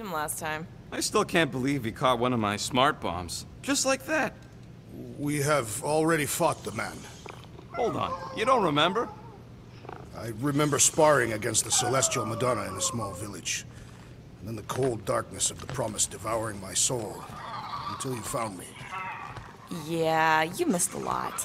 him last time. I still can't believe he caught one of my smart bombs. Just like that. We have already fought the man. Hold on, you don't remember? I remember sparring against the Celestial Madonna in a small village. And then the cold darkness of the promise devouring my soul. Until you found me. Yeah, you missed a lot.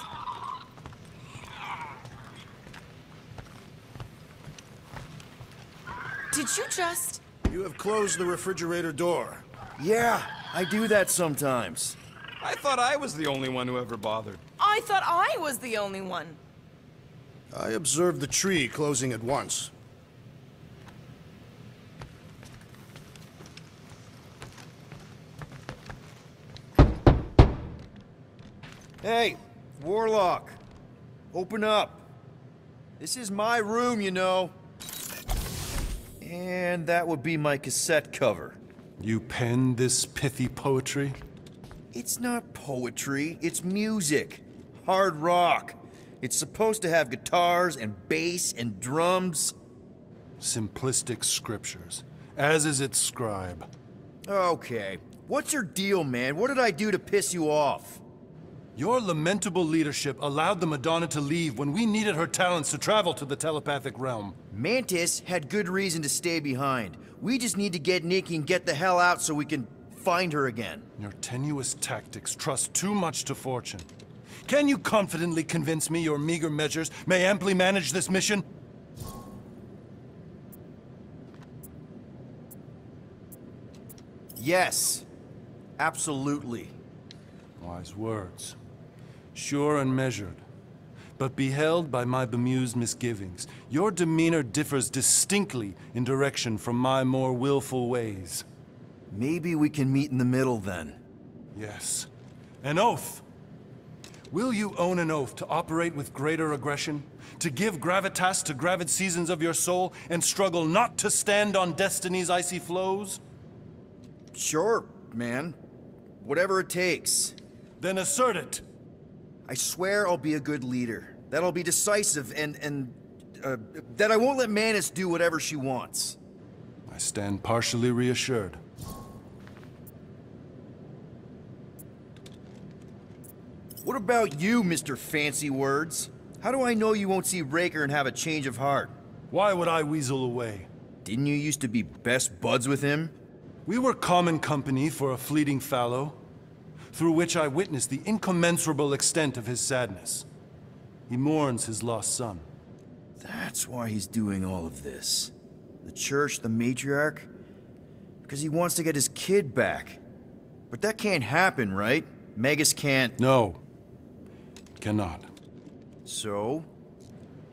Did you just... You have closed the refrigerator door. Yeah, I do that sometimes. I thought I was the only one who ever bothered. I thought I was the only one. I observed the tree closing at once. Hey, Warlock. Open up. This is my room, you know. And that would be my cassette cover. You penned this pithy poetry? It's not poetry, it's music. Hard rock. It's supposed to have guitars and bass and drums. Simplistic scriptures, as is its scribe. Okay. What's your deal, man? What did I do to piss you off? Your lamentable leadership allowed the Madonna to leave when we needed her talents to travel to the telepathic realm. Mantis had good reason to stay behind. We just need to get Nikki and get the hell out so we can find her again. Your tenuous tactics trust too much to fortune. Can you confidently convince me your meager measures may amply manage this mission? Yes. Absolutely. Wise words. Sure and measured. But beheld by my bemused misgivings, your demeanor differs distinctly in direction from my more willful ways. Maybe we can meet in the middle then. Yes. An oath! Will you own an oath to operate with greater aggression? To give gravitas to gravid seasons of your soul and struggle not to stand on destiny's icy flows? Sure, man. Whatever it takes. Then assert it! I swear I'll be a good leader. That I'll be decisive and, and, uh, that I won't let Mantis do whatever she wants. I stand partially reassured. What about you, Mr. Fancy Words? How do I know you won't see Raker and have a change of heart? Why would I weasel away? Didn't you used to be best buds with him? We were common company for a fleeting fallow, through which I witness the incommensurable extent of his sadness. He mourns his lost son. That's why he's doing all of this. The church, the matriarch? Because he wants to get his kid back. But that can't happen, right? Magus can't... No. Cannot. So?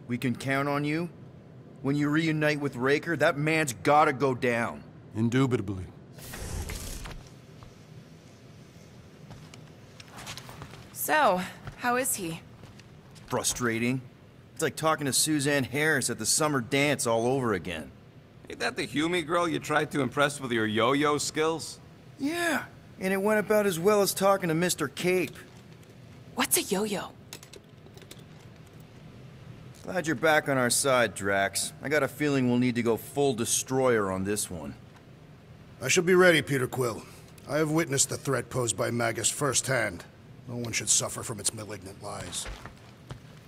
We can count on you? When you reunite with Raker, that man's gotta go down. Indubitably. So, how is he? Frustrating. It's like talking to Suzanne Harris at the summer dance all over again. Ain't that the Hume girl you tried to impress with your yo-yo skills? Yeah, and it went about as well as talking to Mr. Cape. What's a yo-yo? Glad you're back on our side, Drax. I got a feeling we'll need to go full destroyer on this one. I shall be ready, Peter Quill. I have witnessed the threat posed by Magus firsthand. No one should suffer from its malignant lies.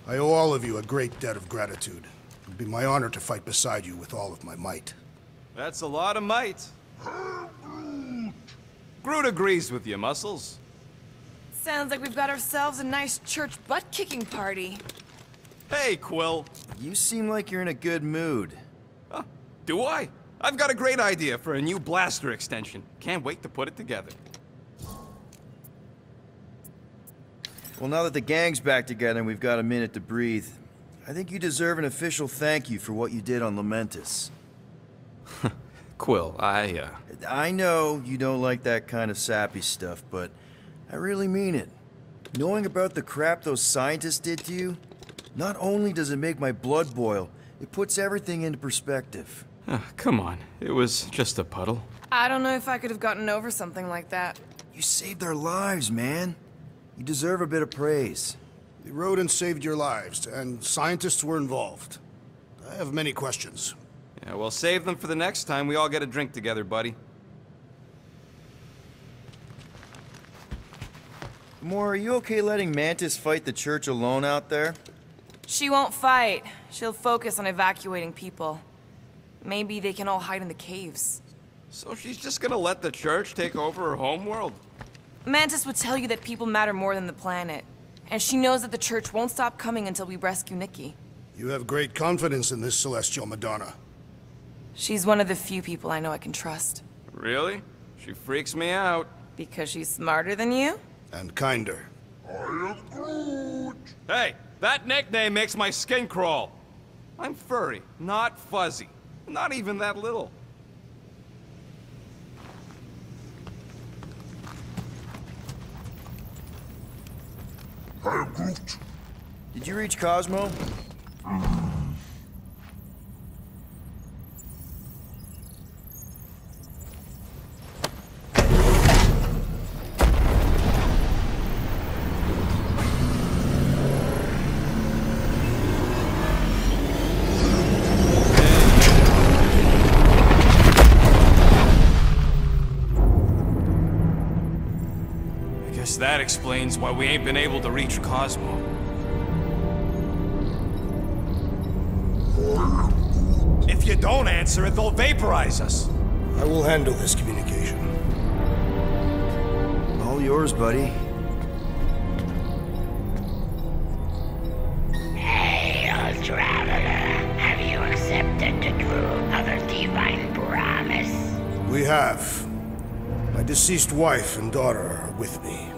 I owe all of you a great debt of gratitude. It would be my honor to fight beside you with all of my might. That's a lot of might. Groot agrees with you, Muscles. Sounds like we've got ourselves a nice church butt-kicking party. Hey, Quill. You seem like you're in a good mood. Huh, do I? I've got a great idea for a new blaster extension. Can't wait to put it together. Well, now that the gang's back together and we've got a minute to breathe, I think you deserve an official thank you for what you did on Lamentis. Quill, I, uh... I know you don't like that kind of sappy stuff, but I really mean it. Knowing about the crap those scientists did to you, not only does it make my blood boil, it puts everything into perspective. Uh, come on, it was just a puddle. I don't know if I could have gotten over something like that. You saved their lives, man. You deserve a bit of praise. The rodents saved your lives, and scientists were involved. I have many questions. Yeah, well, save them for the next time we all get a drink together, buddy. Moore, are you okay letting Mantis fight the church alone out there? She won't fight. She'll focus on evacuating people. Maybe they can all hide in the caves. So she's just gonna let the church take over her homeworld? Mantis would tell you that people matter more than the planet. And she knows that the church won't stop coming until we rescue Nikki. You have great confidence in this celestial Madonna. She's one of the few people I know I can trust. Really? She freaks me out. Because she's smarter than you? And kinder. I am Groot! Hey, that nickname makes my skin crawl. I'm furry, not fuzzy. Not even that little. Did you reach Cosmo? Explains why we ain't been able to reach Cosmo. If you don't answer it, they'll vaporize us. I will handle this communication. All yours, buddy. Hail, traveler. Have you accepted the truth of a divine promise? We have. My deceased wife and daughter are with me.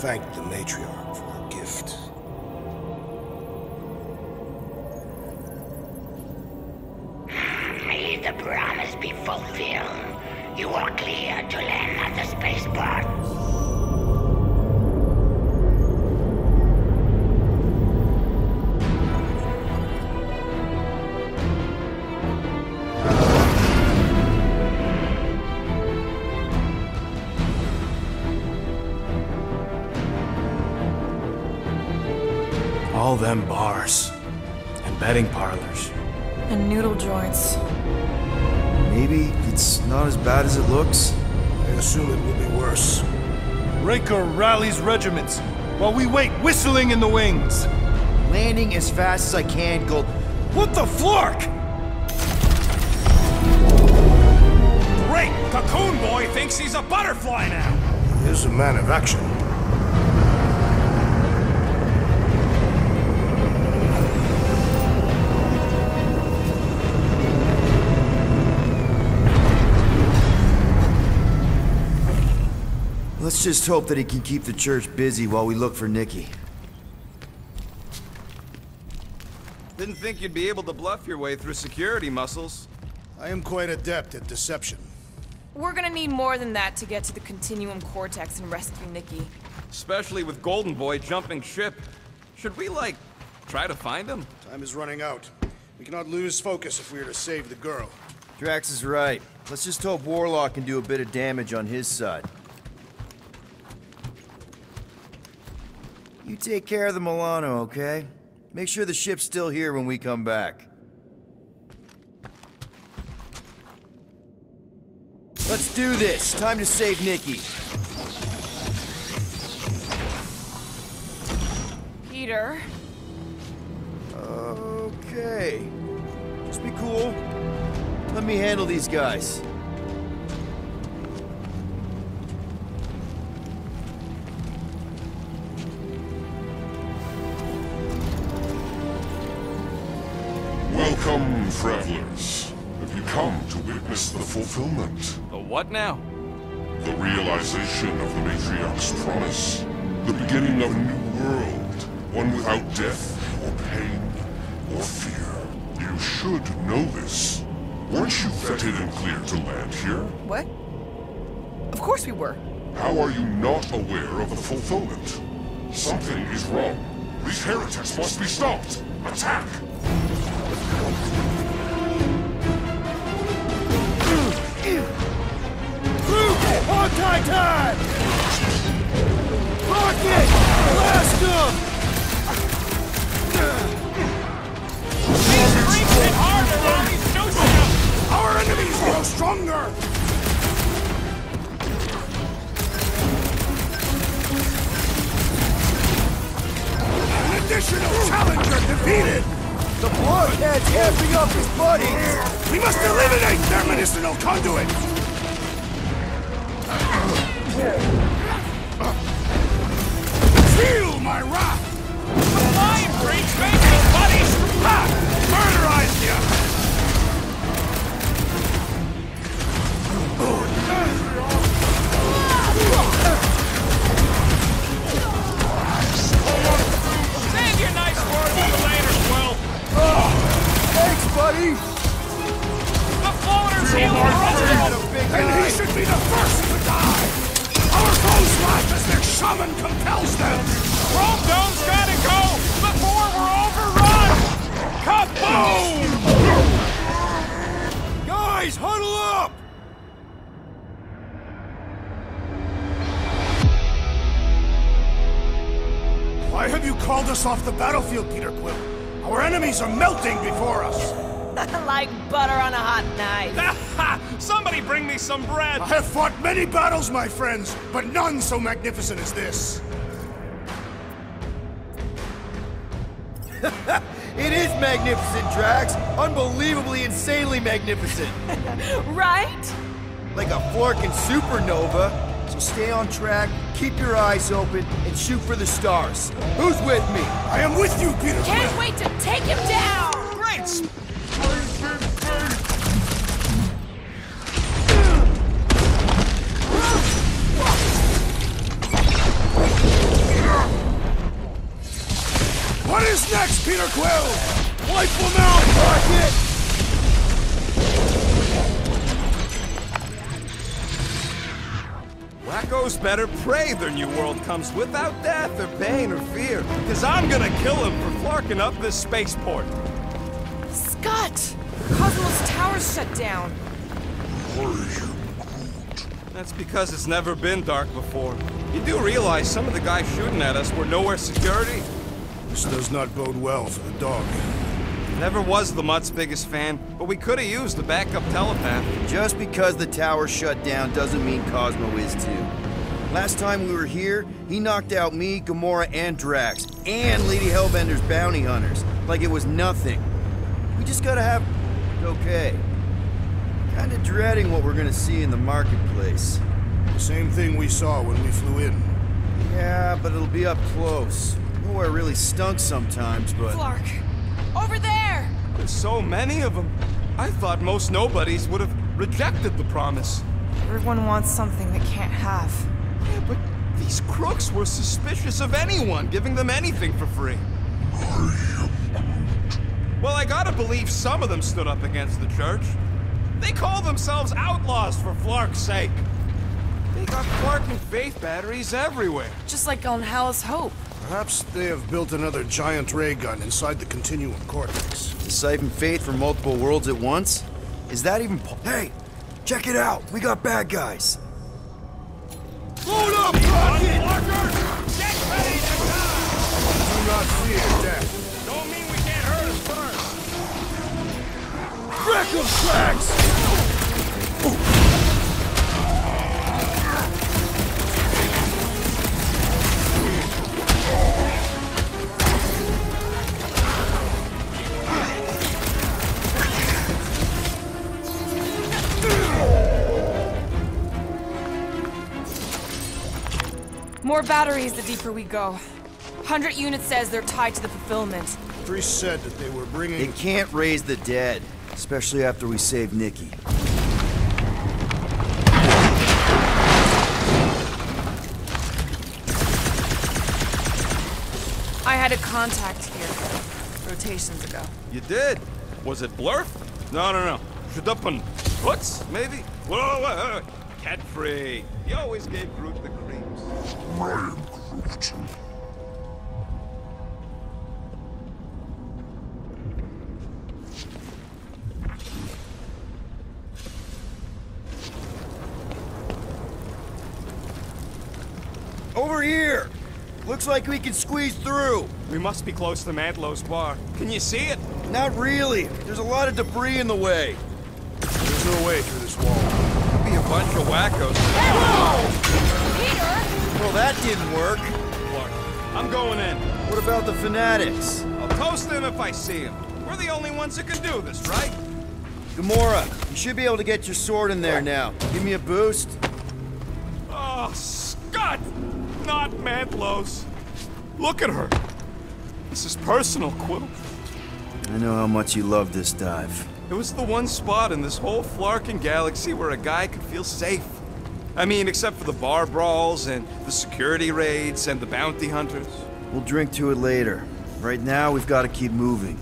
To thank the matriarch bad as it looks. I assume it will be worse. Raker rallies regiments while we wait whistling in the wings. Landing as fast as I can, Gold. What the flark? Great! Cocoon Boy thinks he's a butterfly now! He is a man of action. Let's just hope that he can keep the church busy while we look for Nikki. Didn't think you'd be able to bluff your way through security muscles. I am quite adept at deception. We're gonna need more than that to get to the Continuum Cortex and rescue Nikki. Especially with Golden Boy jumping ship. Should we, like, try to find him? Time is running out. We cannot lose focus if we are to save the girl. Drax is right. Let's just hope Warlock can do a bit of damage on his side. You take care of the Milano, okay? Make sure the ship's still here when we come back. Let's do this. Time to save Nikki. Peter, Okay. Just be cool. Let me handle these guys. Welcome, travelers. Have you come to witness the fulfillment, The what now? the realization of the Matriarch's promise, the beginning of a new world, one without death, or pain, or fear? You should know this. Weren't you vetted and cleared to land here? what? Of course we were. How are you not aware of the fulfillment? Something is wrong. These heretics must be stopped. Attack! Titan! Rocket! Blast him! Our enemies grow stronger! An additional challenger defeated! The blockhead's amping up his buddies! We must eliminate their medicinal conduit! Feel my wrath! Flying breach makes his buddies! Ha! Murderize you! Save your nice words for later, Quill! Thanks, buddy! The floaters heal the roster! And he should be the first to die! Our foes laugh as their shaman compels them! Chrome Dome's gotta go before we're overrun! Kaboom! Guys, huddle up! Why have you called us off the battlefield, Peter Quill? Our enemies are melting before us! Like butter on a hot knife. Ha! Somebody bring me some bread! I have fought many battles, my friends, but none so magnificent as this. It is magnificent, Drax! Unbelievably, insanely magnificent! Right? like a Flarkin supernova. So stay on track, keep your eyes open, and shoot for the stars. Who's with me? I am with you, Peter Can't wait to take him down! Great! What is next, Peter Quill? Wacko's better pray their new world comes without death or pain or fear. Cause I'm gonna kill him for flarking up this spaceport. Scott! Cosmos Tower's shut down. That's because it's never been dark before. You do realize some of the guys shooting at us were Knowhere security? This does not bode well for the dog. Never was the Mutt's biggest fan, but we could have used the backup telepath. Just because the tower shut down doesn't mean Cosmo is too. Last time we were here, he knocked out me, Gamora, and Drax, and Lady Hellbender's bounty hunters, like it was nothing. We just gotta have... okay. Kinda dreading what we're gonna see in the marketplace. The same thing we saw when we flew in. Yeah, but it'll be up close. Knowhere really stunk sometimes, but... Clark! Over there! There's so many of them. I thought most nobodies would have rejected the promise. Everyone wants something they can't have. Yeah, but these crooks were suspicious of anyone giving them anything for free. Well, I gotta believe some of them stood up against the church. They call themselves outlaws for Flark's sake. They got Flark and Faith batteries everywhere. Just like on Hallis Hope. Perhaps they have built another giant ray gun inside the Continuum Cortex. To siphon fate from multiple worlds at once? Is that even po- Hey! Check it out! We got bad guys! Load up, Rocket! Flarkers, get ready to die! Do not fear death. First. Wreck 'em, Drax! More batteries the deeper we go. 100 units says they're tied to the fulfillment. Priest said that they were bringing... It can't raise the dead, especially after we saved Nikki. I had a contact here. Rotations ago. You did? Was it Blurf? No, no, no. Shadupun. What's maybe? Whoa, whoa, whoa, whoa. Cat free. He always gave Groot the creams. Ryan Groot. Over here! Looks like we can squeeze through. We must be close to Mantlo's bar. Can you see it? Not really. There's a lot of debris in the way. There's no way through this wall. Could be a bunch of wackos. Peter! Well, that didn't work. Clark, I'm going in. What about the fanatics? I'll toast them if I see them. We're the only ones that can do this, right? Gamora, you should be able to get your sword in there now. Give me a boost. Oh, Scott! Not Mantlos. Look at her. This is personal, Quill. I know how much you love this dive. It was the one spot in this whole Flarkin galaxy where a guy could feel safe. I mean, except for the bar brawls and the security raids and the bounty hunters. We'll drink to it later. Right now, we've got to keep moving.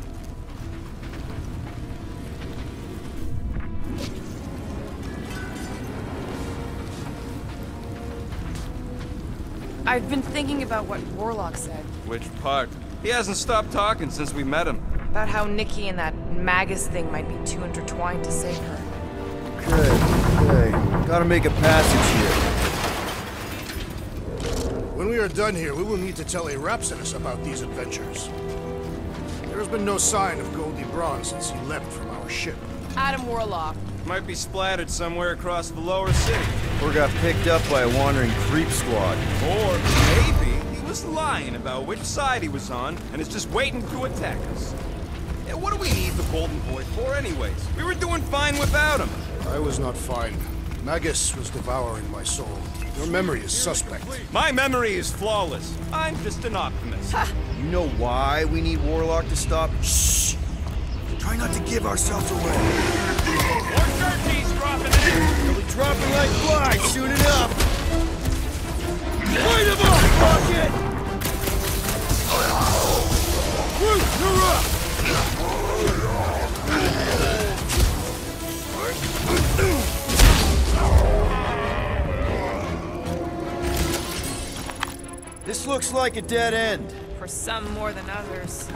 I've been thinking about what Warlock said. Which part? He hasn't stopped talking since we met him. About how Nikki and that Magus thing might be too intertwined to save her. Okay, okay. Gotta make a passage here. When we are done here, we will need to tell Arapsidus about these adventures. There has been no sign of Goldie Braun since he left from our ship. Adam Warlock. Might be splattered somewhere across the lower city. Or got picked up by a wandering creep squad. Or maybe he was lying about which side he was on and is just waiting to attack us. Yeah, what do we need the Golden Boy for anyways? We were doing fine without him. I was not fine. Magus was devouring my soul. Your memory is suspect. My memory is flawless. I'm just an optimist. You know why we need Warlock to stop? Shh! Try not to give ourselves away. More turkeys dropping in. They'll be dropping like flies soon enough. Light them up, Rocket! Groot, you're up! This looks like a dead end. For some more than others.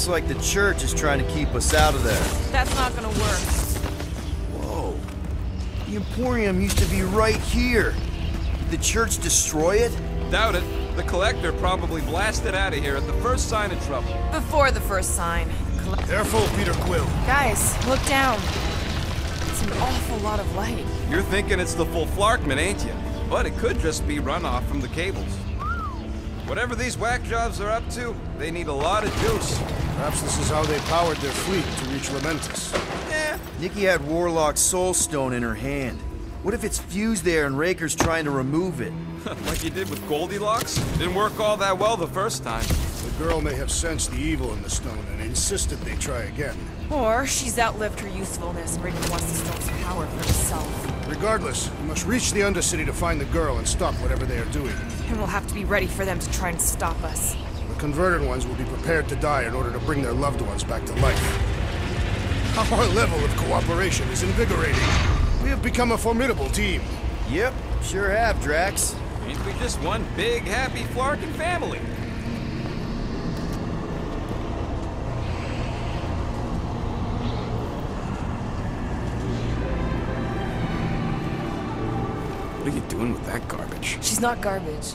Looks like the church is trying to keep us out of there. That's not gonna work. Whoa. The Emporium used to be right here. Did the church destroy it? Doubt it. The Collector probably blasted out of here at the first sign of trouble. Before the first sign. Colle- Careful, Peter Quill. Guys, look down. It's an awful lot of light. You're thinking it's the fulfillment, ain't you? But it could just be runoff from the cables. Whatever these whack jobs are up to, they need a lot of juice. Perhaps this is how they powered their fleet to reach Lamentis. Eh, Nikki had Warlock's soul stone in her hand. What if it's fused there and Raker's trying to remove it? like you did with Goldilocks. Didn't work all that well the first time. The girl may have sensed the evil in the stone and insisted they try again. Or she's outlived her usefulness and Raven wants the stone's power for herself. Regardless, we must reach the Undercity to find the girl and stop whatever they are doing. And we'll have to be ready for them to try and stop us. The converted ones will be prepared to die in order to bring their loved ones back to life. Our level of cooperation is invigorating. We have become a formidable team. Yep, sure have, Drax. Ain't we just one big, happy Flarkin family? What are you doing with that garbage? She's not garbage.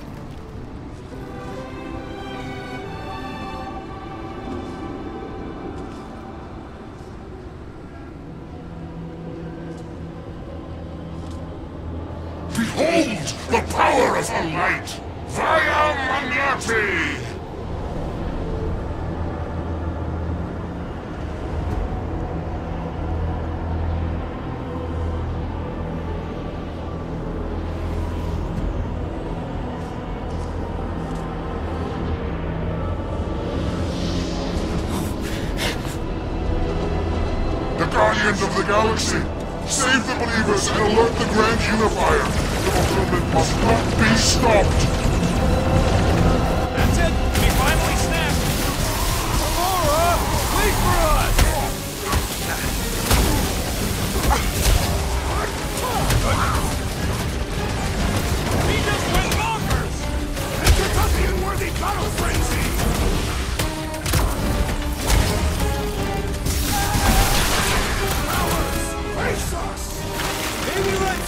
Of the Galaxy! Save the believers and alert the Grand Unifier! The fulfillment must not be stopped! That's it!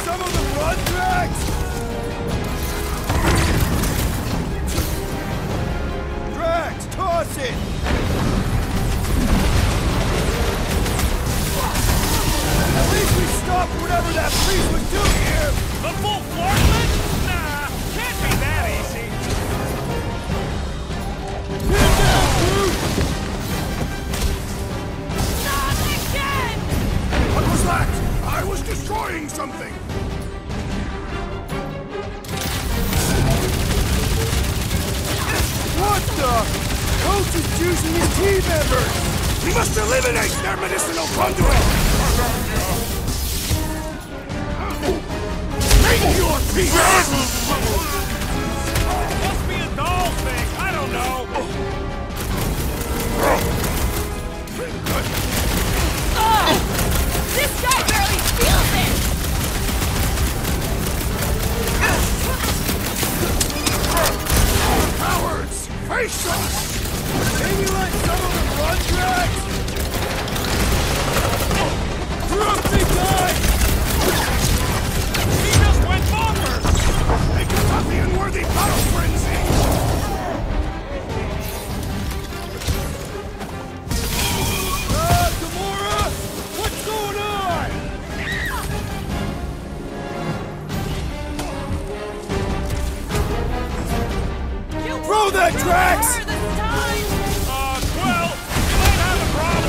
some of the run tracks? Drax, toss it! At least we stopped whatever that priest was doing here! The full Wartman? Nah, can't be that easy! Pin down, dude! Not again! What was that? I was destroying something! Is juicing his team members! We must eliminate their medicinal conduit! Make your peace! Must be a doll thing. I don't know. Ah! This guy barely Cowards! Face us! Can you let some of them run, Drax? Thrusty guy! He just went bonkers. A Kentucky unworthy battle frenzy! Throw that, Drax! Uh, well, you might have a problem.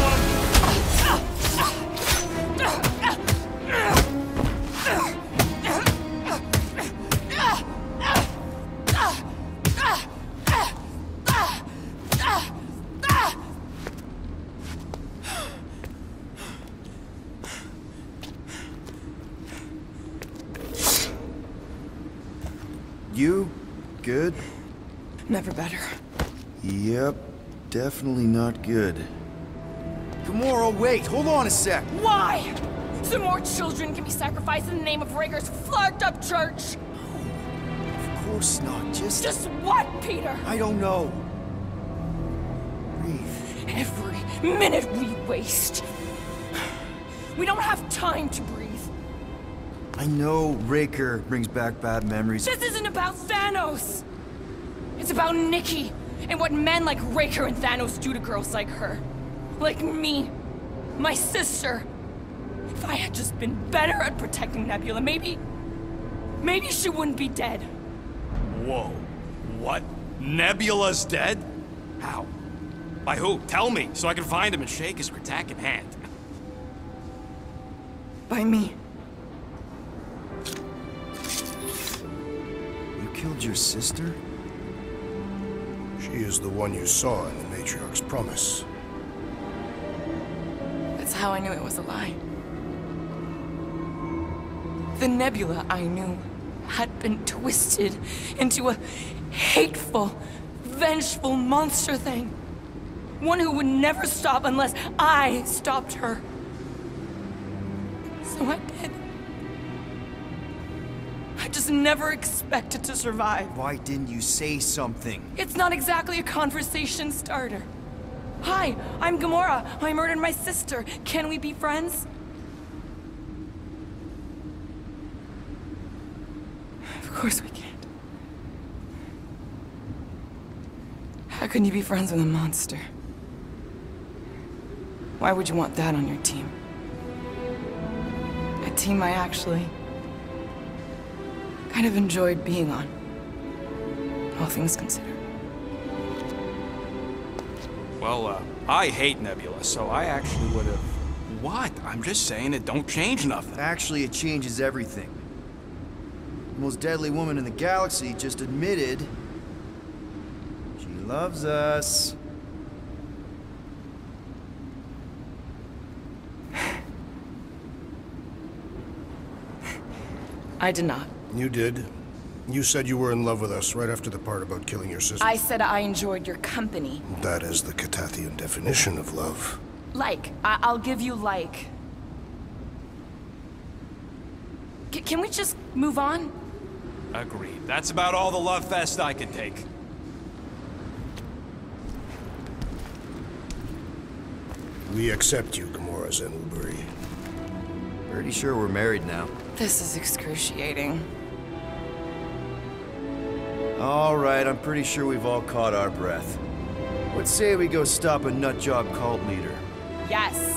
You? Good? Never better. Yep, definitely not good. Gamora, wait! Hold on a sec! Why? Some more children can be sacrificed in the name of Raker's flarked up church? Of course not, just... Just what, Peter? I don't know. Breathe. Every minute we waste. We don't have time to breathe. I know Raker brings back bad memories. This isn't about Thanos. It's about Nikki and what men like Raker and Thanos do to girls like her. Like me. My sister. If I had just been better at protecting Nebula, maybe... Maybe she wouldn't be dead. Whoa. What? Nebula's dead? How? By who? Tell me, so I can find him and shake his Kratak in hand. By me. You killed your sister? She is the one you saw in the Matriarch's promise. That's how I knew it was a lie. The Nebula I knew had been twisted into a hateful, vengeful monster thing. One who would never stop unless I stopped her. So I Never expected to survive. Why didn't you say something? It's not exactly a conversation starter. Hi, I'm Gamora. I murdered my sister. Can we be friends? Of course we can't. How can you be friends with a monster? Why would you want that on your team? A team I actually kind of enjoyed being on. All things considered. Well, uh, I hate Nebula, so I actually would have... What? I'm just saying it don't change nothing. Actually, it changes everything. The most deadly woman in the galaxy just admitted she loves us. I did not. You did. You said you were in love with us right after the part about killing your sister. I said I enjoyed your company. That is the Catathian definition of love. Like. I- I'll give you like. C- can we just move on? Agreed. That's about all the love fest I can take. We accept you, Gamora Zen Whoberi. Pretty sure we're married now. This is excruciating. All right, I'm pretty sure we've all caught our breath. Let's say we go stop a nutjob cult leader? Yes.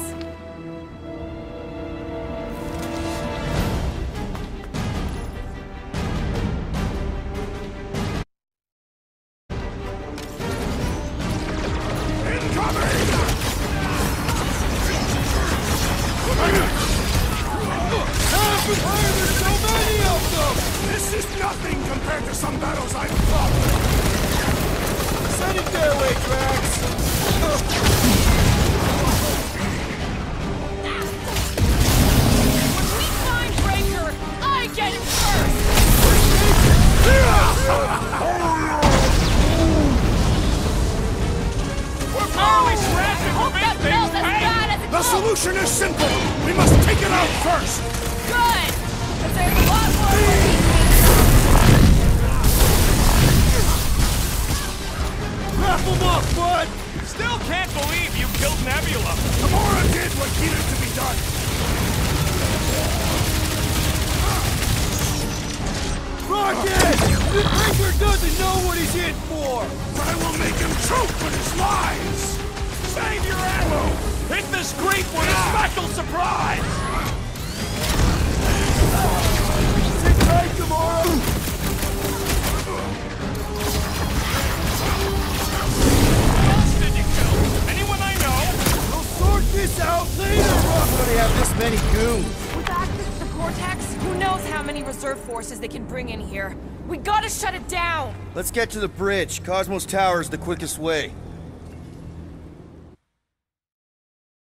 Him up, bud! Still can't believe you killed Nebula. Gamora did what needed to be done. Rocket! The Breaker doesn't know what he's in for! I will make him choke with his lies. Save your ammo! Hit this creep with a special surprise! Sit tight, Gamora! This out later, Rocket! They have this many goons. With access to the Cortex, who knows how many reserve forces they can bring in here. We gotta shut it down! Let's get to the bridge. Cosmos Tower is the quickest way.